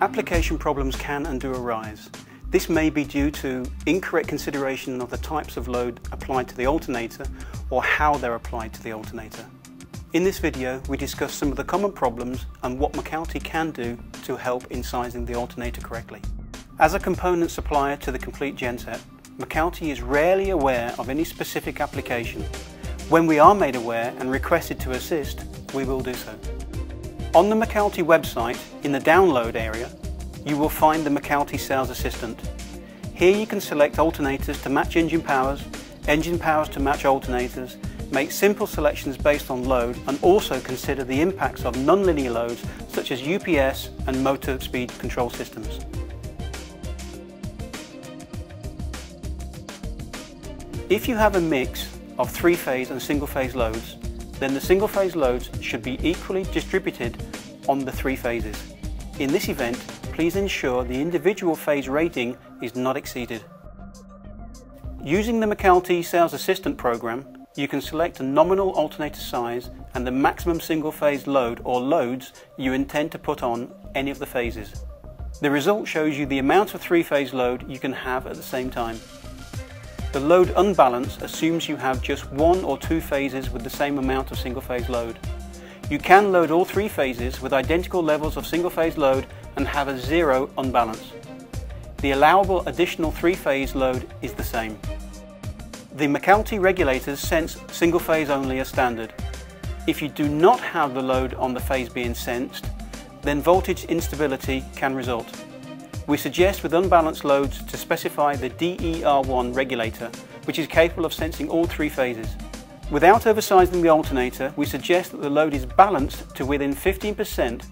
Application problems can and do arise. This may be due to incorrect consideration of the types of load applied to the alternator or how they're applied to the alternator. In this video we discuss some of the common problems and what Mecc Alte can do to help in sizing the alternator correctly. As a component supplier to the complete genset, Mecc Alte is rarely aware of any specific application. When we are made aware and requested to assist, we will do so. On the Mecc Alte website, in the download area, you will find the Mecc Alte Sales Assistant. Here you can select alternators to match engine powers, engine powers to match alternators, make simple selections based on load and also consider the impacts of non-linear loads such as UPS and motor speed control systems. If you have a mix of three-phase and single-phase loads, then the single-phase loads should be equally distributed on the three phases. In this event, please ensure the individual phase rating is not exceeded. Using the Mecc Alte Sales Assistant program, you can select a nominal alternator size and the maximum single phase load or loads you intend to put on any of the phases. The result shows you the amount of three-phase load you can have at the same time. The load unbalance assumes you have just one or two phases with the same amount of single-phase load. You can load all three phases with identical levels of single-phase load and have a zero unbalance. The allowable additional three-phase load is the same. The Mecc Alte regulators sense single phase only as standard. If you do not have the load on the phase being sensed, then voltage instability can result. We suggest with unbalanced loads to specify the DER1 regulator, which is capable of sensing all three phases. Without oversizing the alternator, we suggest that the load is balanced to within 15%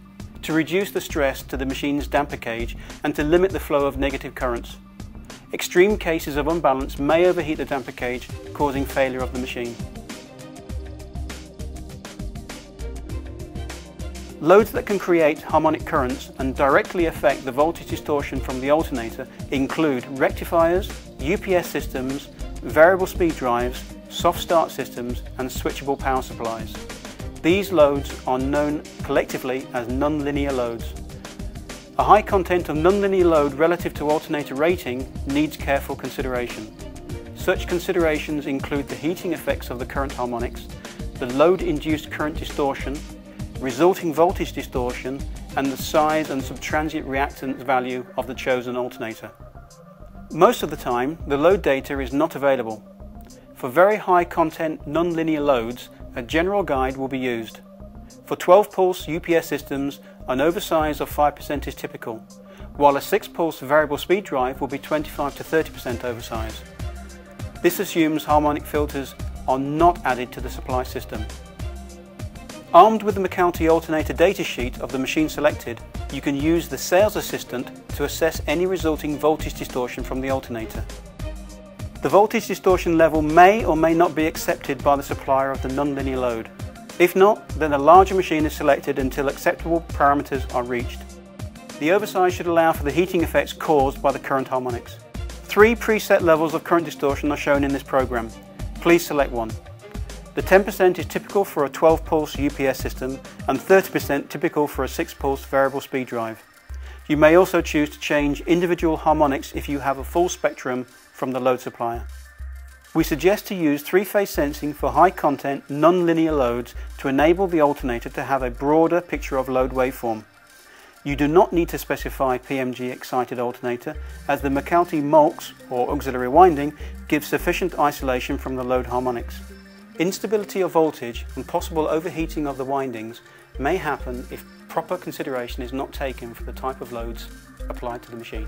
to reduce the stress to the machine's damper cage and to limit the flow of negative currents. Extreme cases of unbalance may overheat the damper cage, causing failure of the machine. Loads that can create harmonic currents and directly affect the voltage distortion from the alternator include rectifiers, UPS systems, variable speed drives, soft start systems and switchable power supplies. These loads are known collectively as nonlinear loads. A high content of nonlinear load relative to alternator rating needs careful consideration. Such considerations include the heating effects of the current harmonics, the load-induced current distortion, resulting voltage distortion, and the size and subtransient reactance value of the chosen alternator. Most of the time, the load data is not available. For very high content nonlinear loads, a general guide will be used. For 12 pulse UPS systems, an oversize of 5% is typical, while a 6 pulse variable speed drive will be 25 to 30% oversize. This assumes harmonic filters are not added to the supply system. Armed with the Mecc Alte alternator datasheet of the machine selected, you can use the Sales Assistant to assess any resulting voltage distortion from the alternator. The voltage distortion level may or may not be accepted by the supplier of the nonlinear load. If not, then a larger machine is selected until acceptable parameters are reached. The oversize should allow for the heating effects caused by the current harmonics. Three preset levels of current distortion are shown in this program. Please select one. The 10% is typical for a 12 pulse UPS system and 30% typical for a 6 pulse variable speed drive. You may also choose to change individual harmonics if you have a full spectrum from the load supplier. We suggest to use three-phase sensing for high content, non-linear loads to enable the alternator to have a broader picture of load waveform. You do not need to specify PMG excited alternator as the Mecc Alte MAUX or auxiliary winding gives sufficient isolation from the load harmonics. Instability of voltage and possible overheating of the windings may happen if proper consideration is not taken for the type of loads applied to the machine.